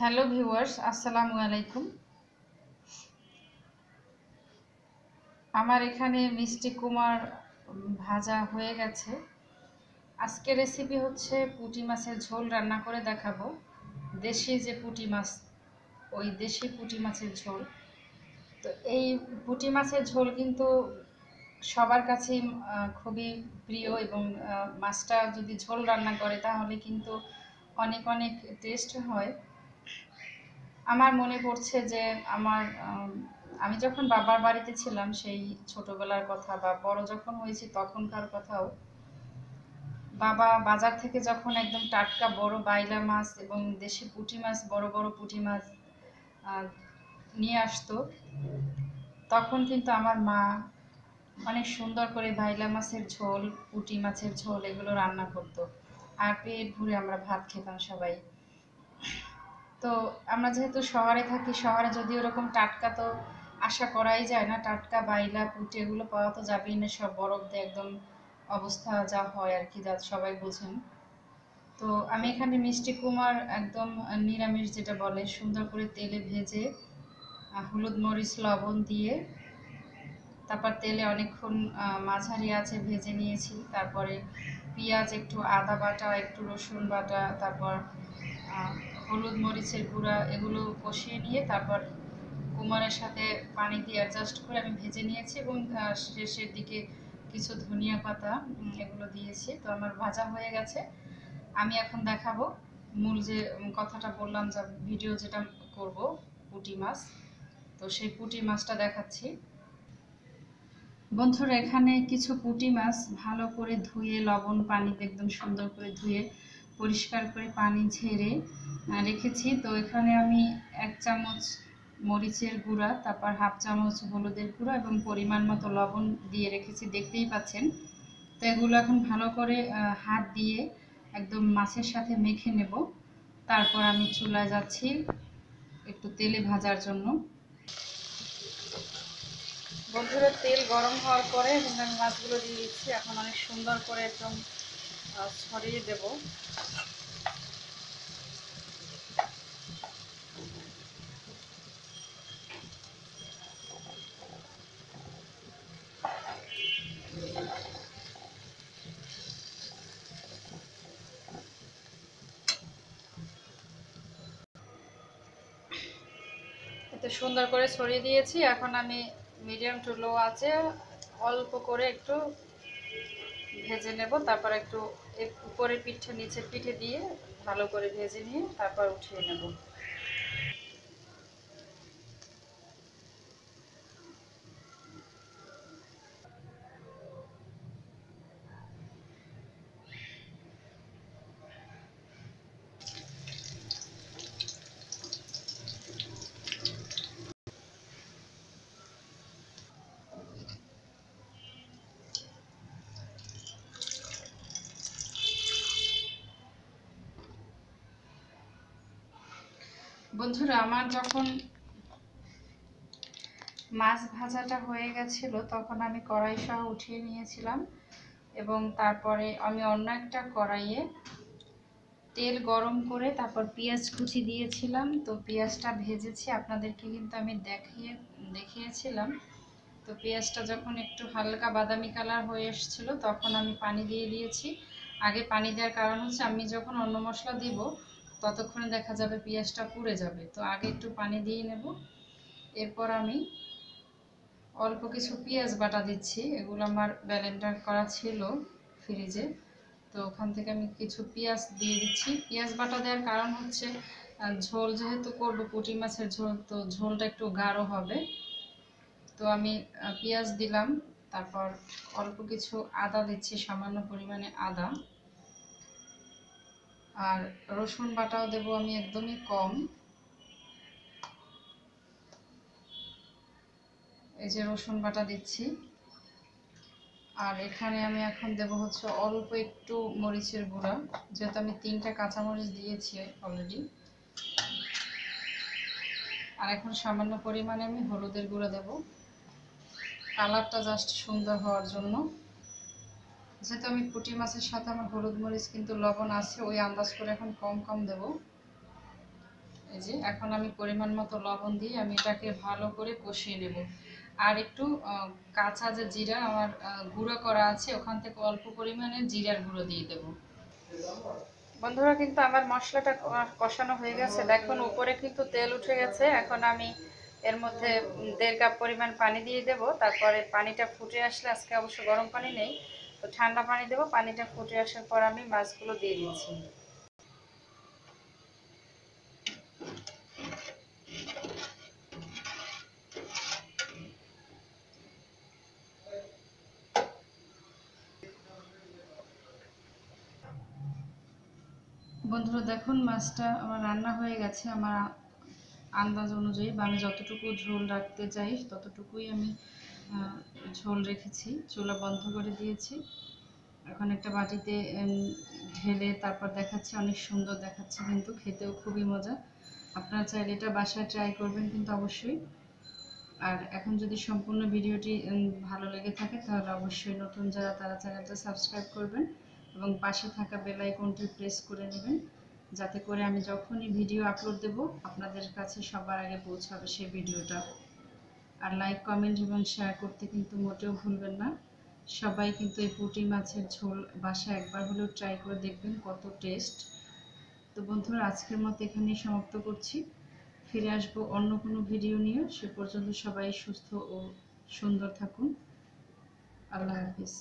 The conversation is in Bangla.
হ্যালো ভিউয়ার্স, আসসালামু আলাইকুম। আমার এখানে মিষ্টি কুমার ভাজা হয়ে গেছে। আজকে রেসিপি হচ্ছে পুঁটি মাছের ঝোল রান্না করে দেখাবো। দেশি যে পুঁটি মাছ, ওই দেশি পুঁটি মাছের ঝোল। তো এই পুঁটি মাছের ঝোল কিন্তু সবার কাছেই খুবই প্রিয় এবং মাছটা যদি ঝোল রান্না করে তাহলে কিন্তু অনেক অনেক টেস্ট হয়। আমার মনে পড়ছে যে আমার আম, যখন বাবার বাড়িতে ছিলাম সেই ছোটবেলার কথা বা বড় যখন হয়েছি তখনকার কথাও বাবা বাজার থেকে যখন একদম টাটকা বড় বাইলা মাছ এবং দেশি পুঁটি মাছ বড় বড় পুঁটি মাছ নিয়ে আসতো তখন কিন্তু আমার মা অনেক সুন্দর করে বাইলা মাছের ঝোল পুঁটি মাছের ঝোল এগুলো রান্না করতো। আর পেট ভরে আমরা ভাত খেতাম সবাই। তো আমরা যেহেতু শহরে থাকি, শহরে যদি ওরকম টাটকা তো আশা করাই যায় না। টাটকা, বাইলা, পুঁটি এগুলো পাওয়া তো যাবেই না, সব বরফ দিয়ে একদম অবস্থা যা হয় আর কি, যা সবাই বোঝেন। তো আমি এখানে মিষ্টি কুমার একদম নিরামিষ যেটা বলে, সুন্দর করে তেলে ভেজে হলুদ মরিচ, লবণ দিয়ে, তারপর তেলে অনেকক্ষণ মাঝারি আছে ভেজে নিয়েছি, তারপরে পেঁয়াজ, একটু আদা বাটা, একটু রসুন বাটা, তারপর হলুদ মরিচের গুঁড়া এগুলো কষিয়ে নিয়ে তারপর কুমারের সাথে পানি দিয়ে অ্যাডজাস্ট করে আমি ভেজে নিয়েছি এবং শেষের দিকে কিছু ধনিয়া পাতা এগুলো দিয়েছি। তো আমার ভাজা হয়ে গেছে। আমি এখন দেখাবো মূল যে কথাটা বললাম যে ভিডিও যেটা করব, পুঁটি মাছ। তো সেই পুঁটি মাছটা দেখাচ্ছি। বন্ধুরা, এখানে কিছু পুঁটি মাছ ভালো করে ধুয়ে, লবণ পানিতে একদম সুন্দর করে ধুয়ে পরিষ্কার করে পানি ঝেড়ে রেখেছি। তো এখানে আমি এক চামচ মরিচের গুঁড়া, তারপর হাফ চামচ হলুদের গুঁড়া এবং পরিমাণ মতো লবণ দিয়ে রেখেছি। দেখতেই পাচ্ছেন। তো এগুলো এখন ভালো করে হাত দিয়ে একদম মাছের সাথে মেখে নেব। তারপর আমি চুলায় যাচ্ছি একটু তেলে ভাজার জন্য। বন্ধুরা, তেল গরম হওয়ার পরে আমি মাছগুলো দিয়ে দিচ্ছি। এখন অনেক সুন্দর করে একদম ছড়িয়ে দেব। সুন্দর করে ছড়িয়ে দিয়েছি। এখন আমি মিডিয়াম টু লো আছে। অল্প করে একটু ভেজে নেব, তারপর একটু উপরে পিঠে নিচে পিঠে দিয়ে ভালো করে ভেজে নিয়ে তারপর উঠিয়ে নেব। বন্ধুরা, আমার যখন মাছ ভাজাটা হয়ে গেছিল, তখন আমি কড়াই সহ উঠিয়ে নিয়েছিলাম এবং তারপরে আমি অন্য একটা কড়াইয়ে তেল গরম করে তারপর পেঁয়াজ কুচি দিয়েছিলাম। তো পেঁয়াজটা ভেজেছি, আপনাদেরকে কিন্তু আমি দেখিয়ে, দেখিয়েছিলাম। তো পেঁয়াজটা যখন একটু হালকা বাদামি কালার হয়ে এসেছিল, তখন আমি পানি দিয়ে দিয়েছি। আগে পানি দেওয়ার কারণ হচ্ছে, আমি যখন অন্য মশলা দিব ততক্ষণে দেখা যাবে পেঁয়াজটা পুড়ে যাবে? তো আগে একটু পানি দিয়ে নেব। এরপর আমি অল্প কিছু পেঁয়াজ বাটা দিচ্ছি। এগুলো আমার ব্যালেন্ডার করা ছিল ফ্রিজে। তো ওখান থেকে আমি কিছু পেঁয়াজ দিয়ে দিচ্ছি। পেঁয়াজ বাটা দেওয়ার কারণ হচ্ছে ঝোল যেহেতু করব, পুঁটি মাছের ঝোল, তো ঝোলটা একটু গাঢ় হবে। তো আমি পেঁয়াজ দিলাম। তারপর অল্প কিছু আদা দিচ্ছি, সামান্য পরিমাণে আদা। আর রসুন বাটাও দেবো আমি একদমই কম। এই যে রসুন বাটা দিচ্ছি। আর এখানে আমি এখন দেব হচ্ছে অল্প একটু মরিচের গুঁড়া, যেহেতু আমি তিনটা কাঁচামরিচ দিয়েছি অলরেডি আর এখন সামান্য পরিমাণে আমি হলুদের গুঁড়া দেব। কালারটা জাস্ট সুন্দর হওয়ার জন্য। যেহেতু আমি পুঁটি মাছের সাথে আমার হলুদ মরিচ কিন্তু লবণ আছে, ওই আন্দাজ করে এখন কম কম দেব। এই যে, এখন আমি পরিমাণ মতো লবণ দিয়ে আমি এটাকে ভালো করে কষিয়ে নেব। আর একটু কাঁচা যে জিরা আমার গুঁড়ো করা আছে, ওখান থেকে অল্প পরিমাণে জিরার গুঁড়ো দিয়ে দেব। বন্ধুরা, কিন্তু আমার মশলাটা কষানো হয়ে গেছে। দেখুন, উপরে কিন্তু তেল উঠে গেছে। এখন আমি এর মধ্যে দেড় কাপ পরিমাণ পানি দিয়ে দেব। তারপরে পানিটা ফুটে আসলে আজকে অবশ্য গরম পানি নেই। তো ঠান্ডা পানি দেবো, পানিটা ফুটে আসার পর আমি মাছগুলো দিয়ে দিচ্ছি। বন্ধুরা, দেখুন মাছটা আমার রান্না হয়ে গেছে। আমার আন্দাজ অনুযায়ী বা আমি যতটুকু ঝোল রাখতে চাই, ততটুকুই আমি ঝোল রেখেছি, চুলা বন্ধ করে দিয়েছি। এখন একটা বাটিতে ঢেলে তারপর দেখাচ্ছি, অনেক সুন্দর দেখাচ্ছে কিন্তু, খেতেও খুবই মজা। আপনারা চাইলে এটা বাসায় ট্রাই করবেন কিন্তু অবশ্যই। আর এখন যদি সম্পূর্ণ ভিডিওটি ভালো লেগে থাকে, তাহলে অবশ্যই নতুন যারা, তারা চ্যানেলটা সাবস্ক্রাইব করবেন এবং পাশে থাকা বেল আইকনটি প্রেস করে নেবেন, যাতে করে আমি যখনই ভিডিও আপলোড দেব, আপনাদের কাছে সবার আগে পৌঁছাবে সেই ভিডিওটা আর লাইক কমেন্ট এবং শেয়ার করতে কিন্তু মোটেও ভুলবেন না। সবাই কিন্তু এই পুঁটি মাছের ঝোল বাসা একবার হলেও ট্রাই করে দেখবেন কত টেস্ট তো বন্ধুরা, আজকের মতো এখানেই সমাপ্ত করছি। ফিরে আসব অন্য কোনো ভিডিও নিয়ে। সে পর্যন্ত সবাই সুস্থ ও সুন্দর থাকুন। আল্লাহ হাফিজ।